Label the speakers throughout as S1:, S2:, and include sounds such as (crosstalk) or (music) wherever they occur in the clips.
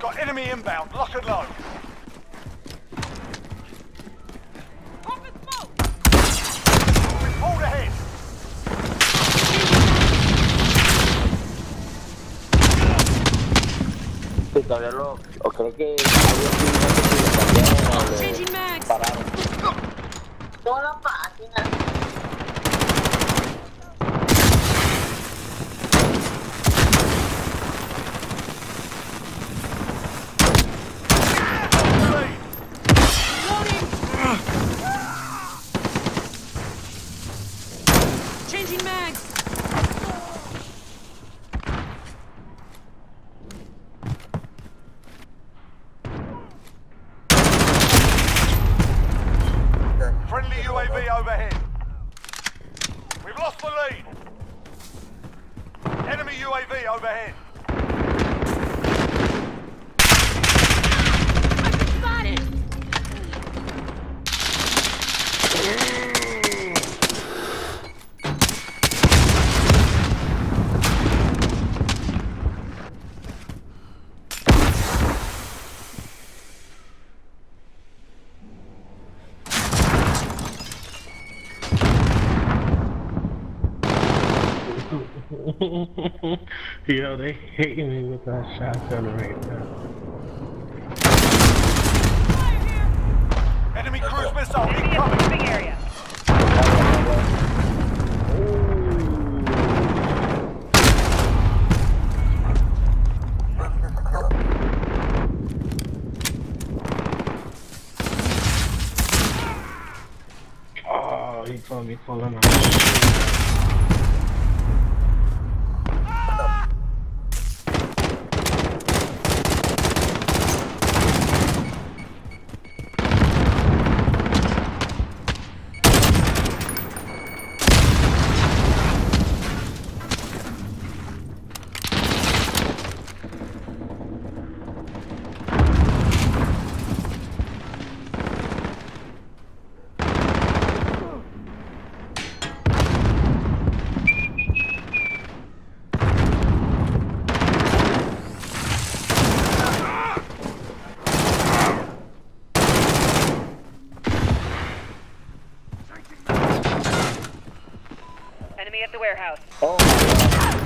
S1: Got enemy inbound. Lock and load. Moving forward ahead.
S2: Sí, todavía lo, o creo que había un video que si o le eh,
S3: Changing mags.
S2: pararon.
S4: Toda la página.
S1: Lead.
S3: Changing mags.
S1: Friendly UAV overhead. We've lost the lead. Enemy UAV overhead. (laughs)
S5: Yo, they hate me with that shotgun right now.
S1: Enemy cruise missile
S6: Enemy in
S1: incoming.
S6: moving area.
S5: Oh, he told me pulling out. At the warehouse.
S2: Oh my god.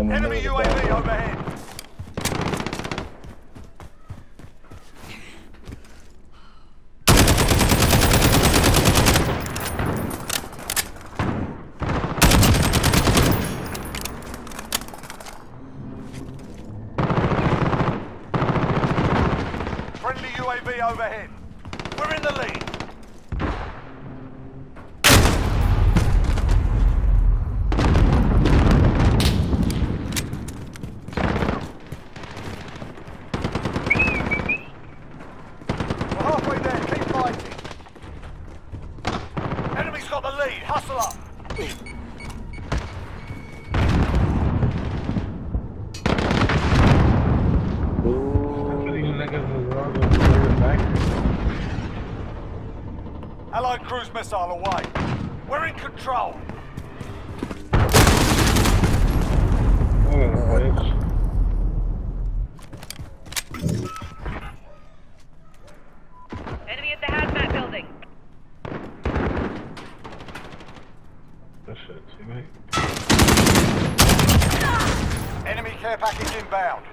S1: Enemy UAV overhead. Friendly UAV overhead. We're in the lead. Cruise missile away. We're in control.
S5: Oh.
S6: Enemy at the hazmat building.
S5: That shit, mate.
S1: Enemy care package inbound.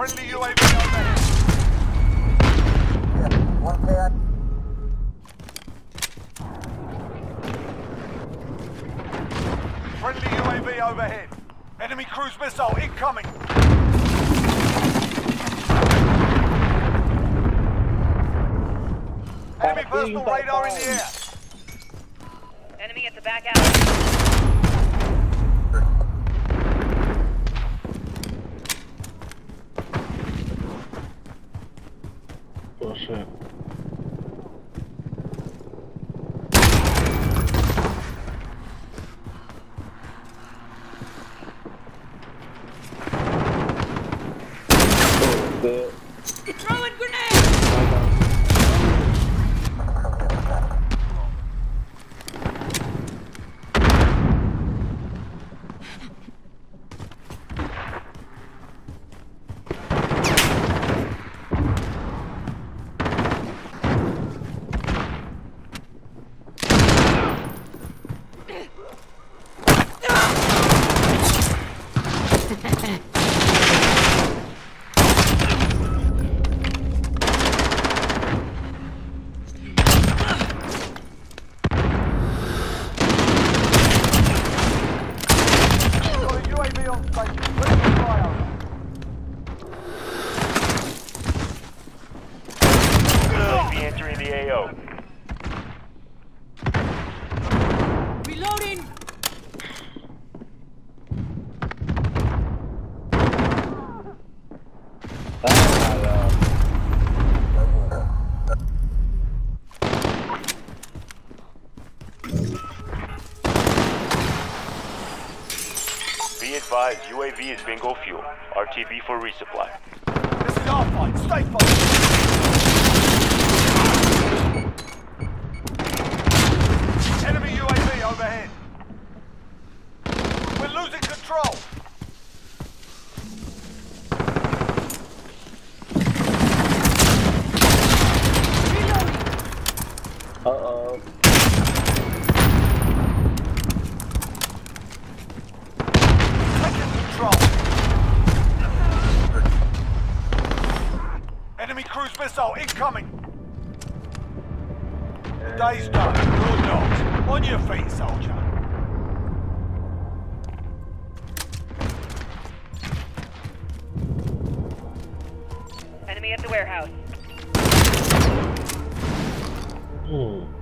S1: Friendly UAV overhead. Friendly UAV overhead. Enemy cruise missile incoming. Enemy personal radar in the air.
S6: Enemy at the back alley.
S5: Bullshit.
S2: Que
S3: Throwing grenade!
S1: Got a UAV on station. Ready for flyover.
S7: UAV entering the AO.
S3: Reloading!
S2: Ah,
S7: Be advised, UAV is bingo fuel. RTB for resupply.
S1: This is our fight. Stay focused. Enemy UAV overhead. We're losing control.
S2: Uh-oh.
S1: Taking control. Enemy cruise missile incoming. Day's done. You're not. On your feet, soldier.
S6: Enemy at the warehouse.
S5: Hmm.